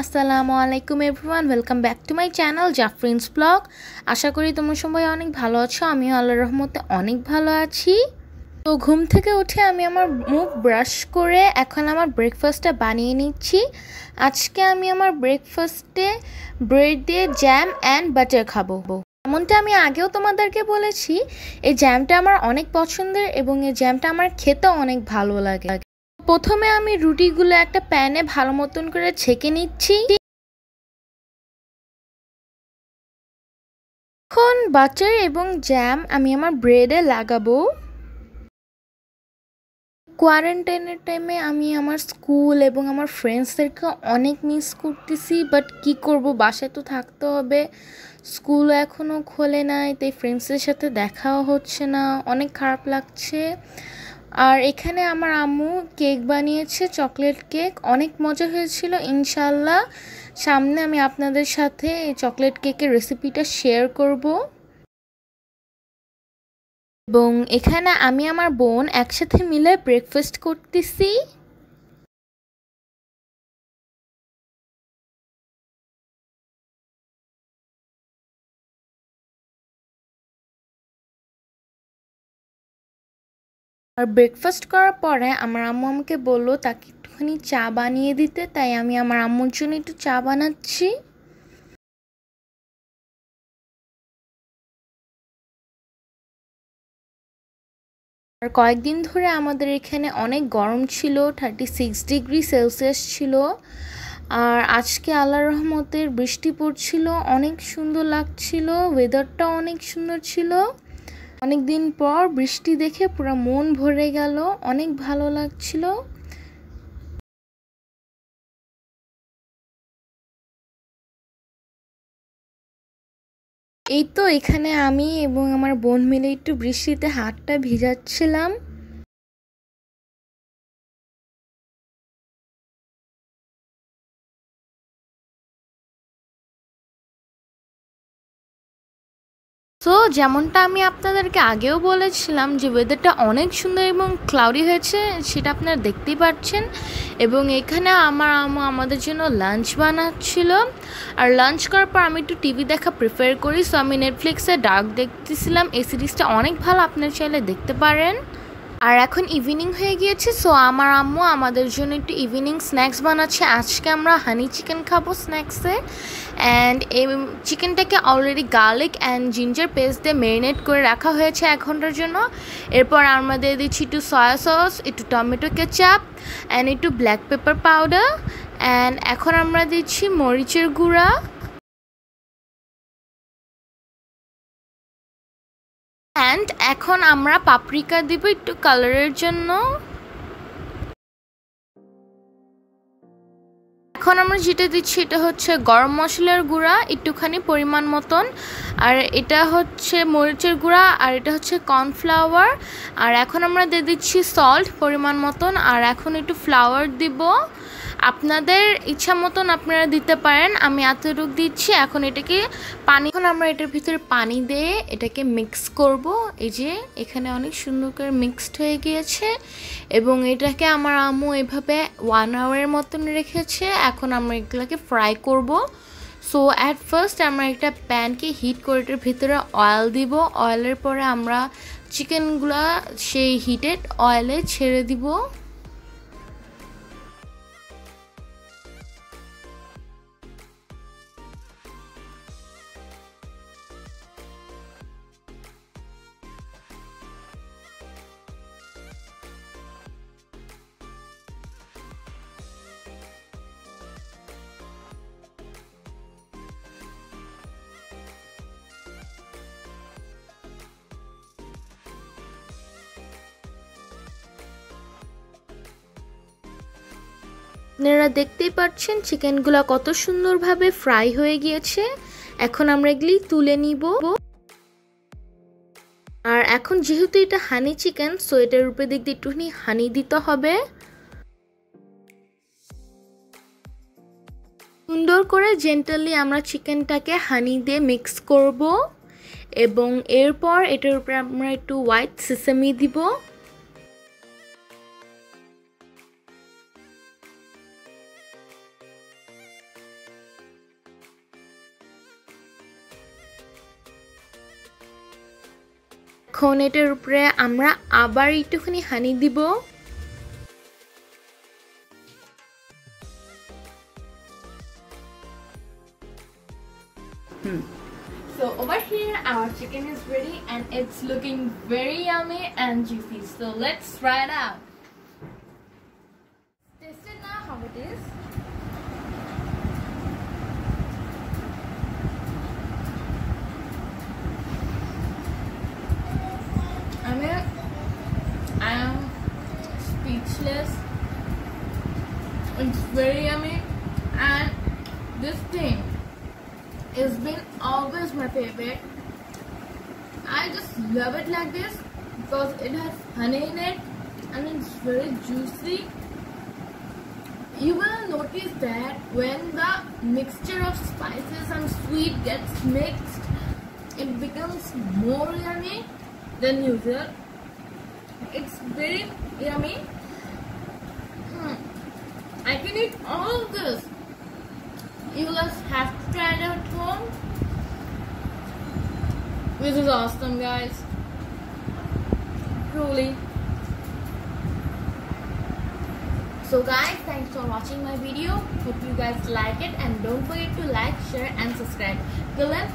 আসসালামু আলাইকুম everyone welcome back to my channel Jafrin's blog আশা করি তোমরা সবাই অনেক ভালো আছো, আমিও আল্লাহ রহমতে অনেক ভালো আছি। তো ঘুম থেকে উঠে আমি আমার মুখ ব্রাশ করে এখন আমার ব্রেকফাস্টটা বানিয়ে নিচ্ছি। আজকে আমি আমার ব্রেকফাস্টে ব্রেড দিয়ে জ্যাম অ্যান্ড বাটার খাব। এমনটা আমি আগেও তোমাদেরকে বলেছি, এই জ্যামটা আমার অনেক পছন্দের এবং এই জ্যামটা আমার খেতেও অনেক ভালো লাগে। প্রথমে আমি রুটিগুলো একটা প্যানে ভালো মতন করে ছেঁকে নিচ্ছি। এখন বাটার এবং জ্যাম আমি আমার ব্রেডে লাগাবো। কোয়ারেন্টাইনের টাইমে আমি আমার স্কুল এবং আমার ফ্রেন্ডসদেরকে অনেক মিস করতেছি বাট কি করব? বাসায় তো থাকতে হবে। স্কুল এখনও খোলে নাই, তাই ফ্রেন্ডসদের সাথে দেখাও হচ্ছে না। অনেক খারাপ লাগছে। আর এখানে আমার আম্মু কেক বানিয়েছে, চকলেট কেক। অনেক মজা হয়েছিল ইনশাল্লাহ সামনে আমি আপনাদের সাথে এই চকলেট কেকের রেসিপিটা শেয়ার করব। এবং এখানে আমি আমার বোন একসাথে মিলে ব্রেকফাস্ট করতেছি। আর ব্রেকফাস্ট করার পরে আমার আম্মু আমাকে বলল, তাকে একটুখানি চা বানিয়ে দিতে, তাই আমি আমার আম্মুর জন্য একটু চা বানাচ্ছি। আর কয়েকদিন ধরে আমাদের এখানে অনেক গরম ছিল থার্টি সিক্স ডিগ্রি সেলসিয়াস ছিল। আর আজকে আল্লাহ রহমতের বৃষ্টি পড়ছিল, অনেক সুন্দর লাগছিল ওয়েদারটা অনেক সুন্দর ছিল। অনেক দিন পর বৃষ্টি দেখে পুরো মন ভরে গেল, অনেক ভালো লাগছিল। এই তো এখানে আমি এবং আমার বোন মিলে একটু বৃষ্টিতে হাতটা ভিজাচ্ছিলাম। সো যেমনটা আমি আপনাদেরকে আগেও বলেছিলাম যে ওয়েদারটা অনেক সুন্দর এবং ক্লাউডি হয়েছে, সেটা আপনারা দেখতেই পাচ্ছেন। এবং এখানে আমার আম্মু আমাদের জন্য লাঞ্চ বানাচ্ছিল। আর লাঞ্চ করার পর আমি একটু টিভি দেখা প্রিফার করি সো আমি নেটফ্লিক্সে ডার্ক দেখতেছিলাম। এই সিরিজটা অনেক ভালো, আপনারা চাইলে দেখতে পারেন। আর এখন ইভিনিং হয়ে গিয়েছে সো আমার আম্মু আমাদের জন্য একটু ইভিনিং স্ন্যাক্স বানাচ্ছে। আজকে আমরা হানি চিকেন খাব স্ন্যাক্সে অ্যান্ড এই চিকেনটাকে already garlic and ginger paste দিয়ে ম্যারিনেট করে রাখা হয়েছে এক ঘণ্টার জন্য। এরপর আমরা দিয়ে দিচ্ছি একটু সয়া সস একটু টমেটো কেচাপ অ্যান্ড একটু ব্ল্যাক পেপার পাউডার অ্যান্ড এখন আমরা দিচ্ছি মরিচের গুঁড়া। অ্যান্ড এখন আমরা পাপরিকা দিব একটু কালারের জন্য। এখন আমরা যেটা দিচ্ছি, এটা হচ্ছে গরম মশলার গুঁড়া, একটুখানি পরিমাণ মতন। আর এটা হচ্ছে মরিচের গুঁড়া, আর এটা হচ্ছে কর্নফ্লাওয়ার আর এখন আমরা দিয়ে দিচ্ছি সল্ট পরিমাণ মতন। আর এখন একটু ফ্লাওয়ার দিব। আপনাদের ইচ্ছা মতন আপনারা দিতে পারেন। আমি এতটুক দিচ্ছি। এখন এটাকে পানি এখন আমরা এটার ভিতরে পানি দিয়ে এটাকে মিক্স করব। এই যে এখানে অনেক সুন্দর করে মিক্সড হয়ে গিয়েছে এবং এটাকে আমার আম্মু এভাবে ওয়ান আওয়ারের মতন রেখেছে। এখন আমরা এগুলোকে ফ্রাই করব। সো অ্যাট ফার্স্ট আমরা একটা প্যানকে হিট করে এটার ভিতরে অয়েল দিব। অয়েলের পরে আমরা চিকেনগুলো সেই হিটেড অয়েলে ছেড়ে দিব। আপনারা দেখতেই পাচ্ছেন চিকেনগুলো কত সুন্দরভাবে ফ্রাই হয়ে গিয়েছে। এখন আমরা এগুলি তুলে নিব। আর এখন যেহেতু এটা হানি চিকেন, সো এটার উপরে দিক দিয়ে একটুখানি হানি দিতে হবে। সুন্দর করে জেন্টালি আমরা চিকেনটাকে হানি দিয়ে মিক্স করব। এবং এরপর এটার উপরে আমরা একটু হোয়াইট সিসামি দিব। এখন এটার উপরে আমরা আবার একটুখানি হানি দিব So over here our chicken is ready and it's looking very yummy and juicy. So let's try it out. Taste it now how it is. Speechless. It's very yummy and this thing has been always my favorite. I just love it like this because it has honey in it and it's very juicy. You will notice that when the mixture of spices and sweet gets mixed, it becomes more yummy than usual. It's very yummy. I can eat all this. You guys have to try it at home. This is awesome, guys. Truly. So guys, thanks for watching my video. Hope you guys like it and don't forget to like, share and subscribe. Till then,